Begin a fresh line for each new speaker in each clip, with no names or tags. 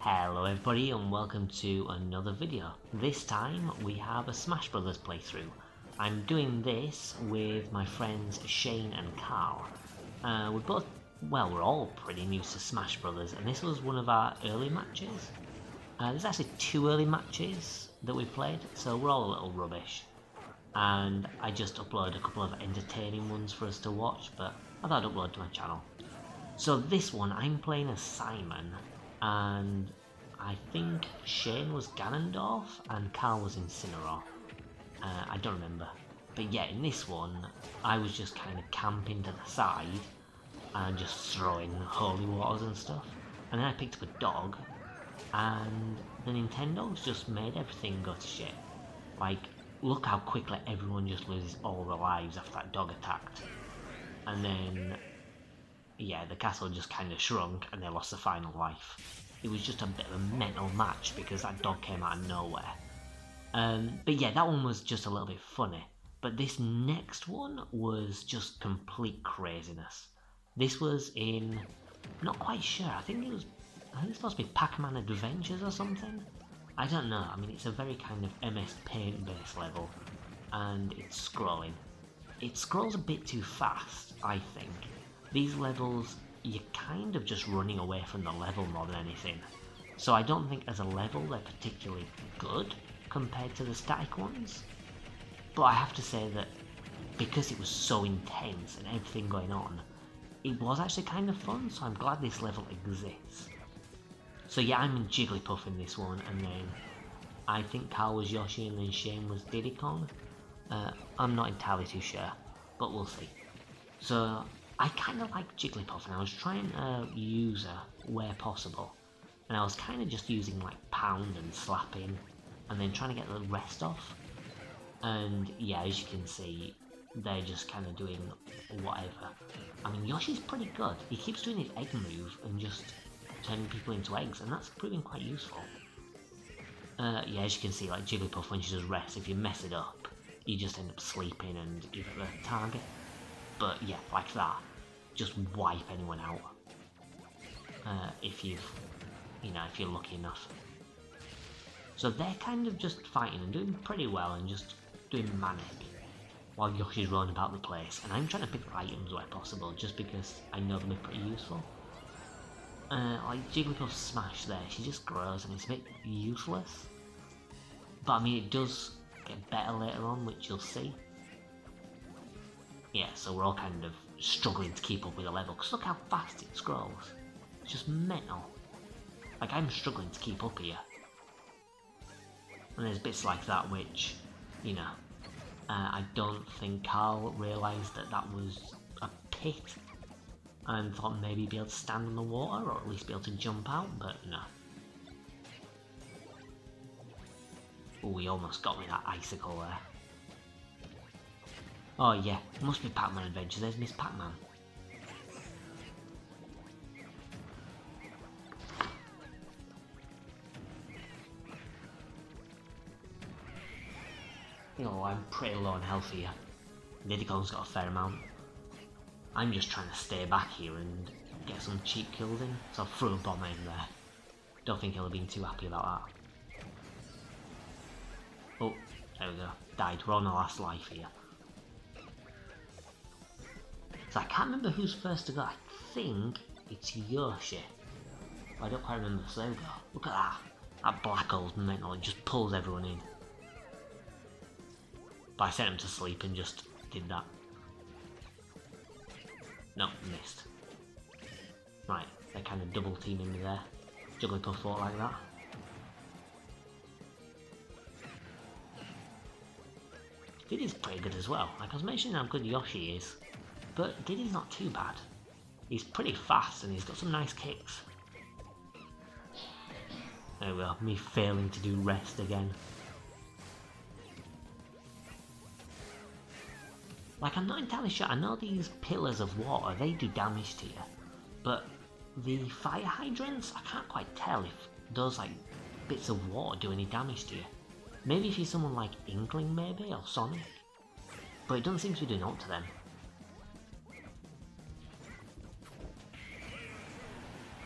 Hello everybody and welcome to another video. This time we have a Smash Brothers playthrough. I'm doing this with my friends Shane and Carl. Uh, we're both, well we're all pretty new to Smash Brothers and this was one of our early matches. Uh, there's actually two early matches that we played so we're all a little rubbish. And I just uploaded a couple of entertaining ones for us to watch but I thought I'd upload to my channel. So this one I'm playing as Simon and I think Shane was Ganondorf and Carl was Incineroar. Uh, I don't remember. But yeah, in this one, I was just kind of camping to the side and just throwing holy waters and stuff. And then I picked up a dog, and the Nintendogs just made everything go to shit. Like, look how quickly everyone just loses all their lives after that dog attacked. And then, yeah, the castle just kind of shrunk and they lost the final life it was just a bit of a mental match because that dog came out of nowhere. Um, but yeah, that one was just a little bit funny. But this next one was just complete craziness. This was in, I'm not quite sure. I think it was, I think it's supposed to be Pac-Man Adventures or something. I don't know. I mean, it's a very kind of MS Paint based level, and it's scrolling. It scrolls a bit too fast, I think. These levels you're kind of just running away from the level more than anything. So I don't think as a level they're particularly good compared to the static ones. But I have to say that because it was so intense and everything going on, it was actually kind of fun, so I'm glad this level exists. So yeah, I'm in Jigglypuff in this one, and then I think Carl was Yoshi and then Shane was Diddy Kong. Uh, I'm not entirely too sure, but we'll see. So I kind of like Jigglypuff and I was trying to use her where possible. And I was kind of just using like pound and slapping and then trying to get the rest off. And yeah, as you can see, they're just kind of doing whatever. I mean, Yoshi's pretty good. He keeps doing his egg move and just turning people into eggs, and that's proving quite useful. Uh, yeah, as you can see, like Jigglypuff, when she does rest, if you mess it up, you just end up sleeping and you get the target. But yeah, like that just wipe anyone out. Uh, if you've, you know, if you're lucky enough. So they're kind of just fighting and doing pretty well and just doing manic while Yoshi's running about the place. And I'm trying to pick up items where possible just because I know they'll be pretty useful. Uh, like Jigglypuff's smash there, she just grows and it's a bit useless. But I mean, it does get better later on, which you'll see. Yeah, so we're all kind of struggling to keep up with the level, because look how fast it scrolls. It's just mental. Like, I'm struggling to keep up here. And there's bits like that which, you know, uh, I don't think Carl realised that that was a pit and thought maybe be able to stand in the water or at least be able to jump out, but no. Oh, he almost got me that icicle there. Oh yeah, must be Pac-Man Adventure. There's Miss Pac-Man. Oh, I'm pretty low on health here. Diddy Kong's got a fair amount. I'm just trying to stay back here and get some cheap kills in, so I'll throw a bomb in there. Don't think he'll have been too happy about that. Oh, there we go. Died. We're on the last life here. So I can't remember who's first to go. I think it's Yoshi. I don't quite remember. So there we go. Look at that. That black hole's mental. It just pulls everyone in. But I sent him to sleep and just did that. No, missed. Right, they're kind of double teaming me there. Jigglypuff fought like that. Diddy's pretty good as well. Like I was mentioning how good Yoshi is. But Diddy's not too bad. He's pretty fast and he's got some nice kicks. There we go, me failing to do rest again. Like, I'm not entirely sure. I know these pillars of water, they do damage to you. But the fire hydrants, I can't quite tell if those, like, bits of water do any damage to you. Maybe if you're someone like Inkling, maybe, or Sonic. But it doesn't seem to be doing up to them.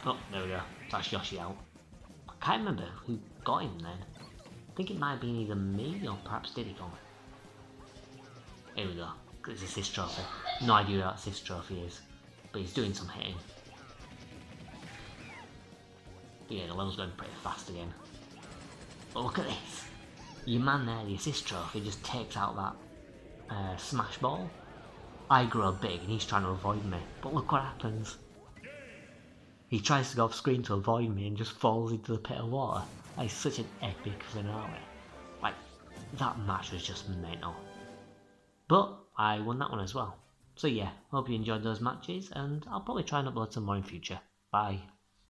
Oh, there we go. That's Yoshi out. I can't remember who got him then. I think it might have been either me or perhaps Diddy Kong. Here we go. It's a assist trophy. No idea what assist trophy is. But he's doing some hitting. Yeah, the level's going pretty fast again. But look at this. Your man there, the assist trophy, just takes out that uh, smash ball. I grow big and he's trying to avoid me. But look what happens. He tries to go off screen to avoid me and just falls into the pit of water. That is such an epic finale. Like, that match was just mental. But I won that one as well. So yeah, hope you enjoyed those matches and I'll probably try and upload some more in future. Bye.